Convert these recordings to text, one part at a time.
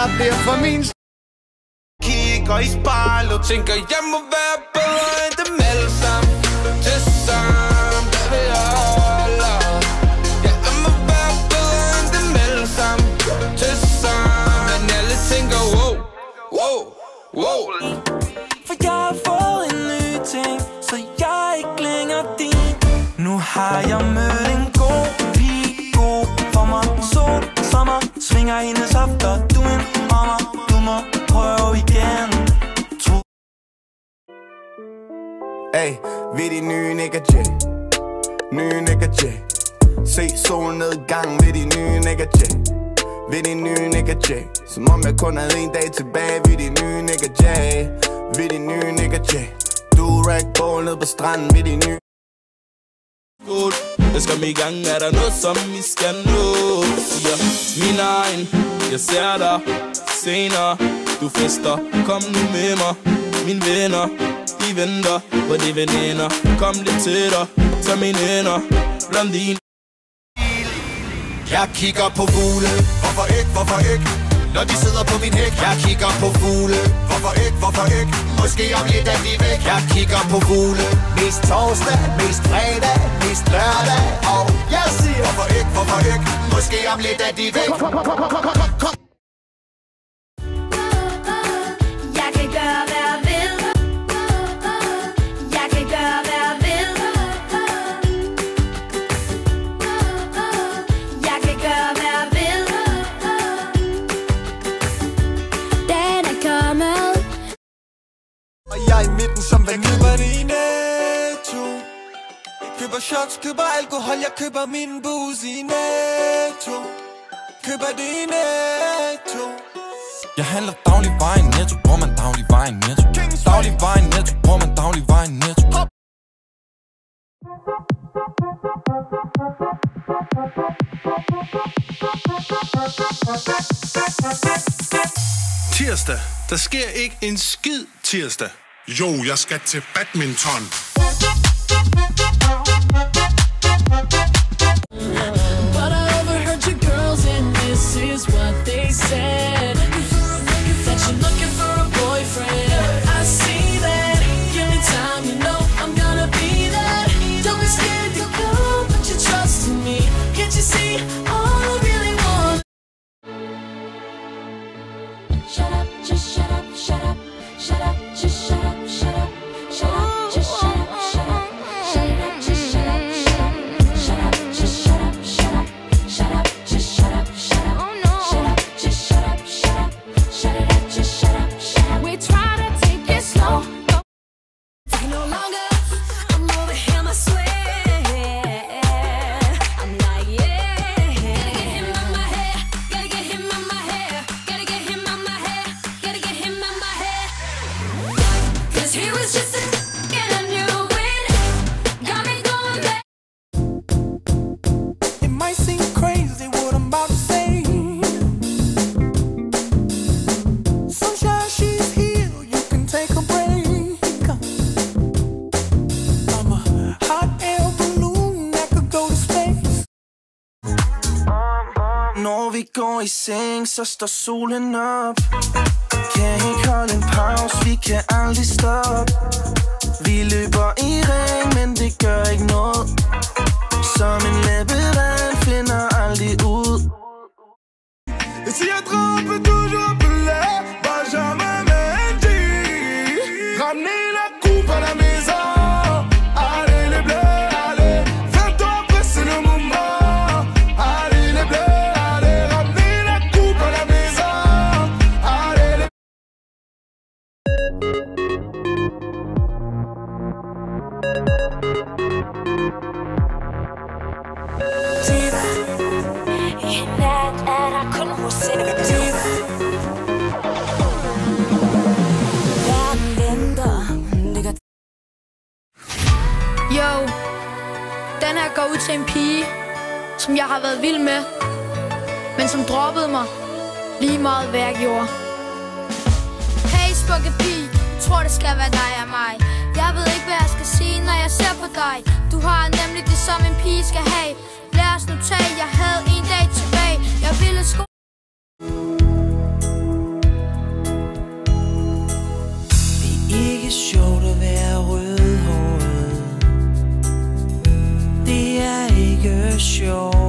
der bliver for min kigger i spejlet og tænker, jeg må være bedre end dem alle sammen. Til sammen, der vil holde. Ja, jeg må være bedre end dem alle sammen. Til sammen, men alle tænker, wow, wow, wow. For jeg har fået en ny ting, så jeg er ikke længere din Nu har jeg mødt vi de nye nigga J. Nye nigga J. Se solnedgang ved de nye nigga J. Ved de nye nigga J. Som om jeg kun havde en dag tilbage. ved de nye nigga J. Ved de nye nigga J. Du rag ball ned på stranden. ved de nye Skål, jeg skal med i gang, er der noget som vi skal nå Siger min egen, jeg ser dig senere Du fester, kom nu med mig Mine venner, de venter på de veninder. Kom lidt tættere, tag min hænder. Bland din Jeg kigger på fugle. Hvorfor ikke, hvorfor ikke? Når de sidder på min hæk. Jeg kigger på fugle. Hvorfor ikke, hvorfor ikke? Måske om lidt er de væk. Jeg kigger på fugle. Mest torsdag, mest fredag, mest lørdag. Og jeg siger Hvorfor ikke, hvorfor ikke? Måske om lidt er de væk. Shots, køber alkohol Jeg køber min booze i Netto Køber det i Netto Jeg handler daglig vejen netto, bruger man daglig vejen netto Daglig vejen netto, bruger man daglig vejen netto Tirsdag. Der sker ikke en skid tirsdag. Jo, jeg skal til badminton. Seng, så står solen op. Kan ikke holde en pause, vi kan aldrig stoppe. Vi løber i ring, men det gør ikke noget. Som en labyrint finder aldrig ud. Jeg si attrape til en pige, som jeg har været vild med, men som droppede mig lige meget, hvad jeg gjorde. Hey, smukke pige, tror det skal være dig og mig. Jeg ved ikke, hvad jeg skal sige, når jeg ser på dig. Du har nemlig det, som en pige skal have. Lad os nu tage, jeg havde en dag tilbage. Jeg ville sko ikke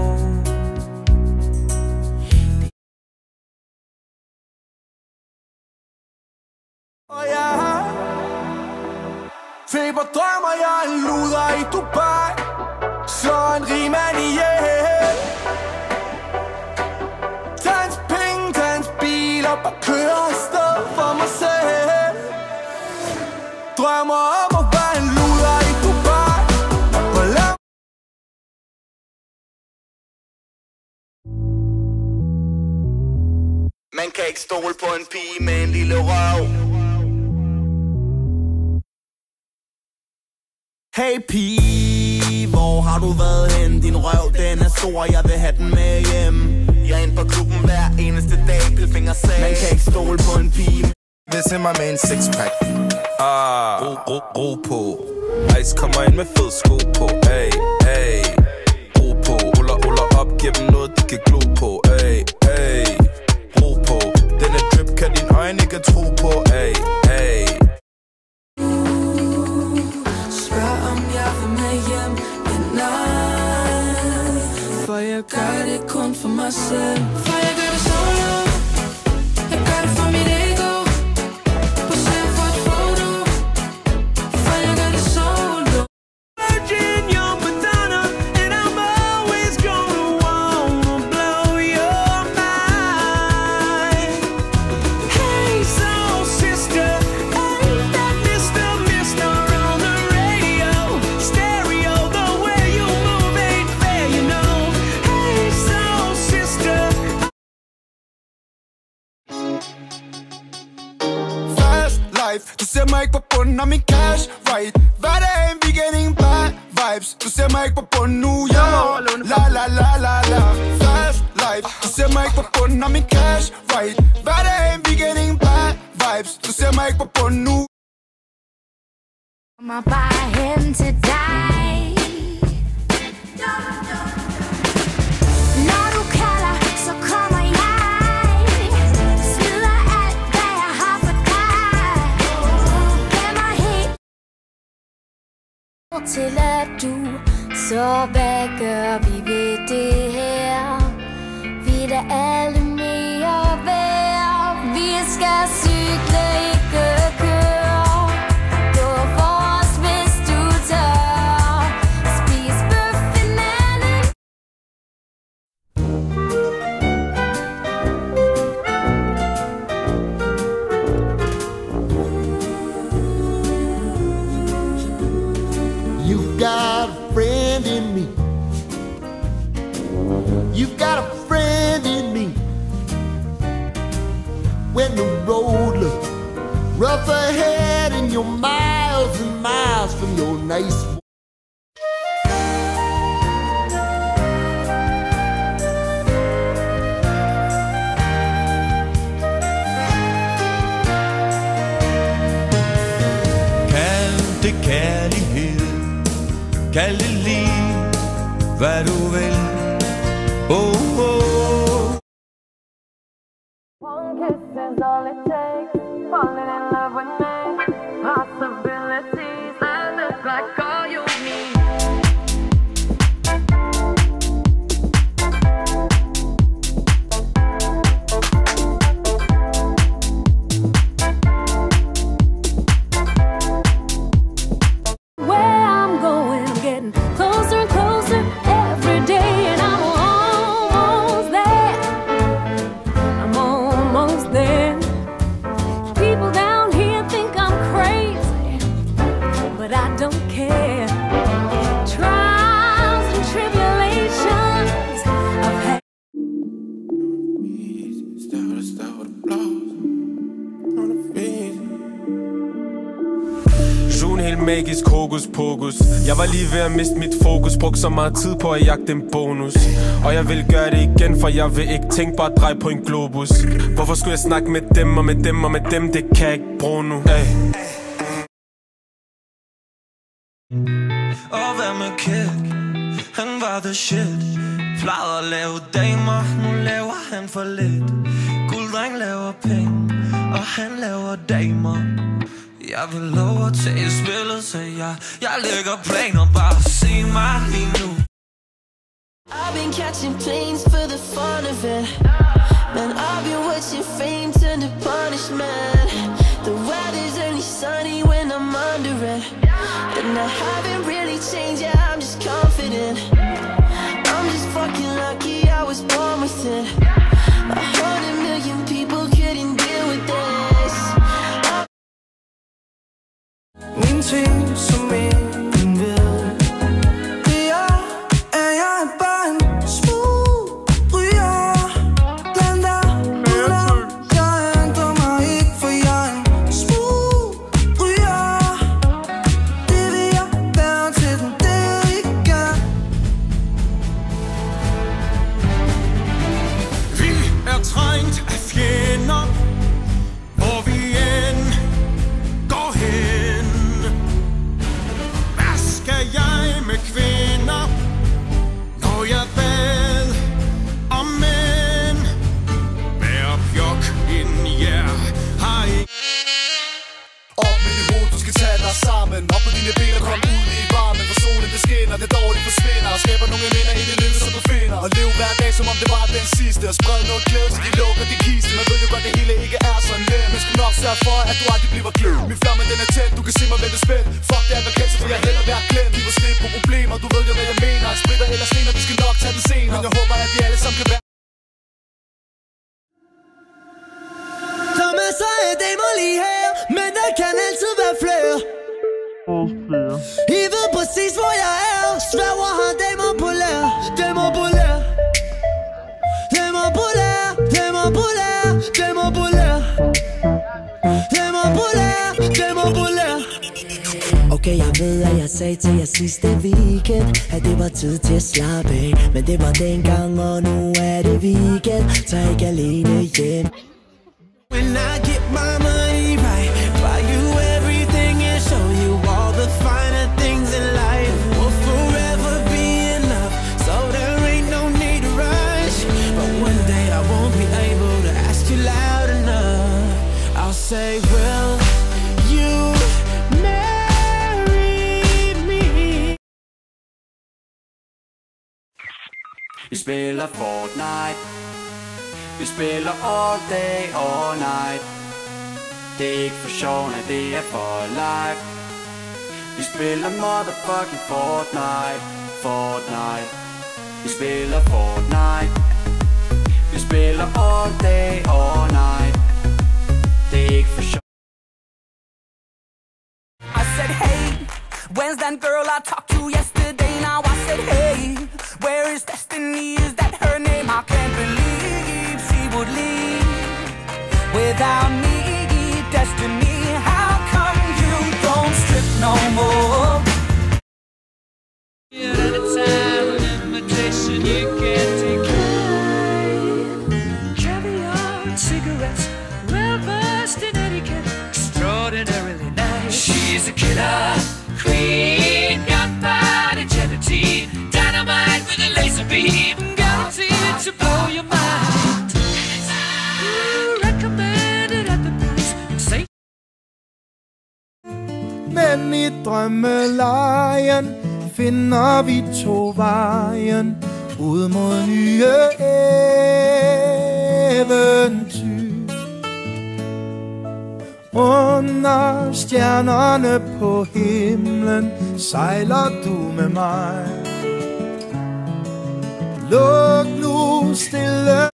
på en pige med en lille røv. Hey pige, hvor har du været hen? Din røv, den er stor, jeg vil have den med hjem. Jeg er inde på klubben hver eneste dag, pilfinger sag Man kan ikke stole på en pige. Hvis mig med en sixpack. Ah, ro, ro, ro på. Ice kommer ind med fed sko på. Ay, ay Ro på, ruller, ruller op Giv dem noget, de kan glo på. Ay, ay man din øjne ikke tro på Ay, ay Spørg om jeg vil med hjem Men nej For jeg gør det kun for mig selv. For jeg bunden af min cash Right. Hverdagen, weekend, ingen bad vibes. Du ser mig ikke på bunden nu. Kommer bare hen til dig. Til at du Så hvad gør vi ved det her? Vi er da alle Kald det lige, Hvad du vil. Var lige ved at miste mit fokus. Brugt så meget tid på at jagte en bonus. Og jeg vil gøre det igen, for jeg vil ikke tænke bare at dreje på en globus. Hvorfor skulle jeg snakke med dem og med dem og med dem? Det kan jeg ikke bruge nu. Hey. Og hvad med Kæk? Han var the shit. Plejede at lave damer Nu laver han for lidt. Gulddreng laver penge Og han laver damer. Jeg vil lov at tage spillet Så jeg, jeg lægger planer Bare se mig lige nu I've been catching planes for the fun of it. Man, I've been watching fame turn to punishment. The weather's only sunny when I'm under it. And I haven't really changed, yeah, I'm just confident. I'm just fucking lucky I was born with it. Min ting skaber nogle minder i det lykke, som du finder. Og lev hver dag, som om det var den sidste. Og spred noget glæde, så de lukker de kiste. Man ved jo godt, det hele ikke er så nemt. Men skal nok sørge for, at du aldrig bliver glemt Min flamme, den er tændt, du kan se mig vente spændt. Fuck det er bekendt, så vil jeg hellere være glemt. Vi var slippe på problemer, du ved jo, hvad jeg mener. Splitter eller stener, vi skal nok tage den senere. Men jeg håber, at vi alle sammen kan være Der er masser af damer lige her. Men der kan altid være flere. I ved præcis hvor jeg er. Sværger Okay, jeg ved, at jeg sagde til jer sidste weekend At det var tid til at slappe af. Men det var dengang, og nu er det weekend. Tag ikke alene hjem. When I get my Vi spiller Fortnite. Vi spiller all day, all night. Det er ikke for sjov, nej, det er for life. Vi spiller motherfucking Fortnite. Fortnite. Vi spiller Fortnite. Vi spiller all day, all night. Det er ikke for sjov. I said, hey, where's that girl I talked to yesterday? Now I said, hey, where is Destiny? Is that her name? I can't believe she would leave without me. Destiny, how come you don't strip no more? Finder vi to vejen ud mod nye eventyr. Under stjernerne på himlen sejler du med mig. Luk nu stille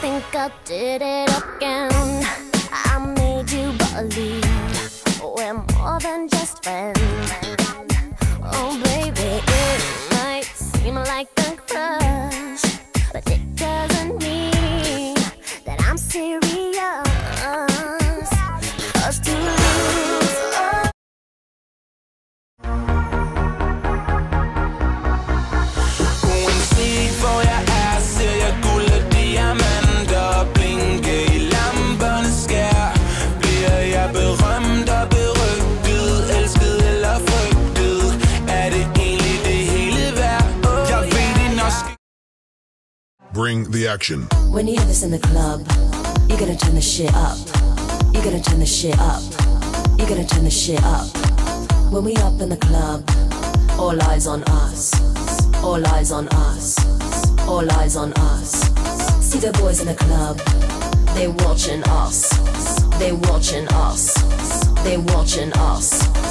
think I did it again. I made you believe than just friends. Action. When you have this in the club, you're gonna turn the shit up. You're gonna turn the shit up. You're gonna turn the shit up. When we up in the club, all eyes on us. All eyes on us. All eyes on us. See the boys in the club, they watching us. They watching us. They watching us.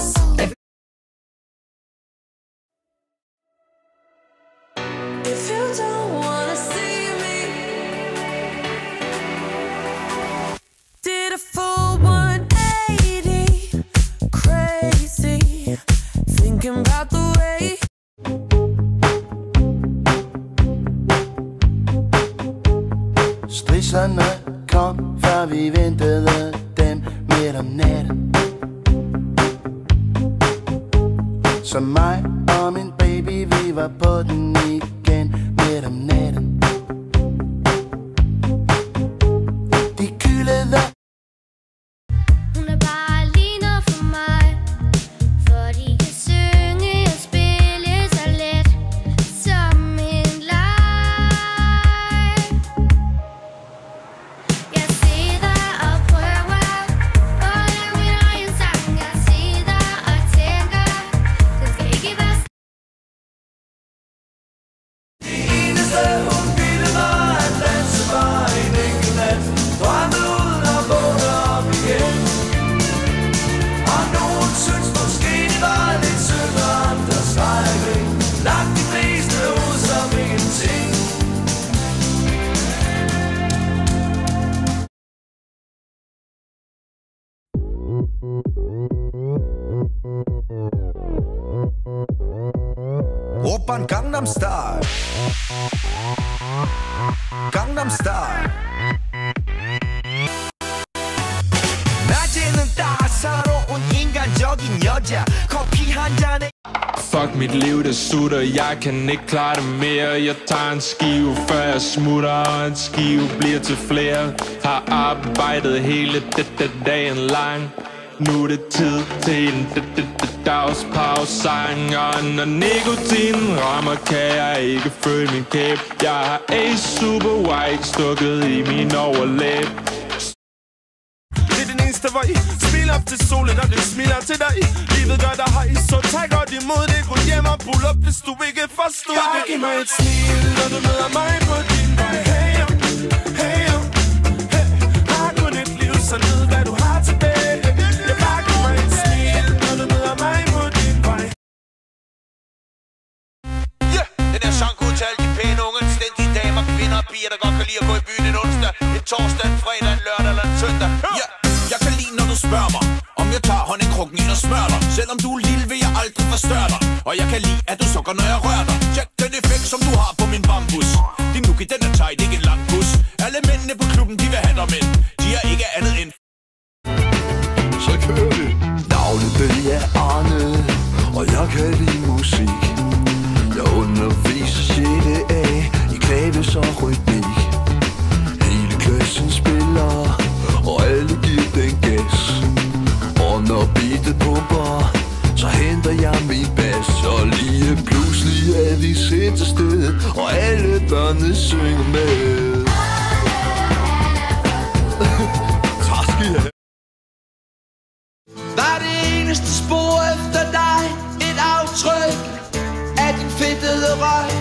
Opern Gangnam Style Gangnam Style 낮에는 따사로운 인간적인 여자 커피 한 잔에 Fuck mit liv, det sutter Jeg kan ikke klare det mere Jeg tager en skive, før jeg smutter Og en skive bliver til flere Har arbejdet hele det, det dagen lang Nu er det tid til en d- d- d- dagspause-sang Og når nikotinen rammer Kan jeg ikke føle min kæb. Jeg har Ace Super White Stukket i min overlæb. Er eneste vej. Smil op til solen, og det smiler til dig. Livet gør dig høj, så tag godt imod det. Gå hjem og pull op, hvis du ikke forstår det. Giv mig et smil, når du møder mig på din vej. Hey, yo, hey, yo, hey. Har kun et liv, så nyd, piger, der godt kan lide at gå i byen en onsdag, en torsdag, en fredag, en lørdag eller en søndag. Ja, jeg kan lide, når du spørger mig, om jeg tager honningkrukken ind og smører dig. Selvom du er lille, vil jeg aldrig forstørre dig. Og jeg kan lide, at du det eneste spor efter dig. Et aftryk af din fedtede røg.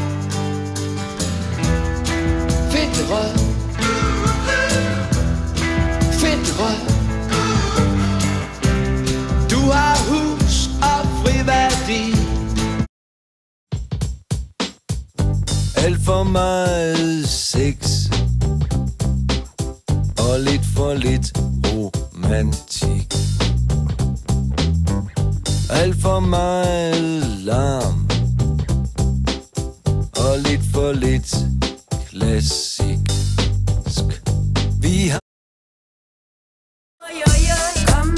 Fedt røg Fedt røg Du har hus og friværdi. Alt for meget sex. Og lidt for lidt romantik. Alt for meget larm. Og lidt for lidt klassisk. Vi har Oj, oj, oj, kom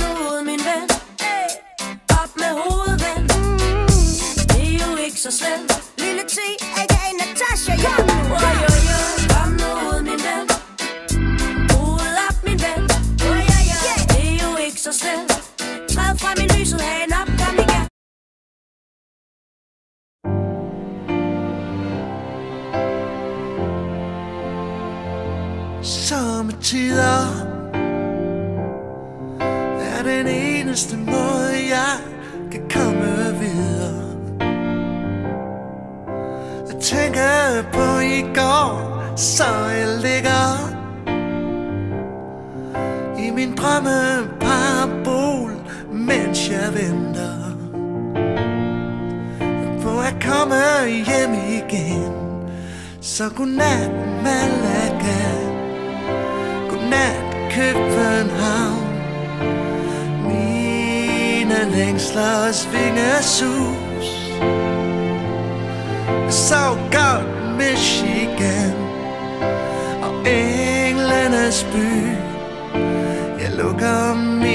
tider. Er den eneste måde jeg kan komme videre. Jeg tænker på i går, så jeg ligger I min drømme parabol, mens jeg venter På at komme hjem igen. Så godnat Malaga nat København Mine længsler og svingesus Sov godt Michigan Og englenes by. Jeg lukker mig